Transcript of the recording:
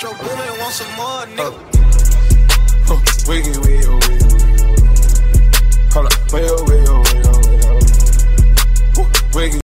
Your woman want some more, nigga. Huh. Huh. Wiggy, wiggy.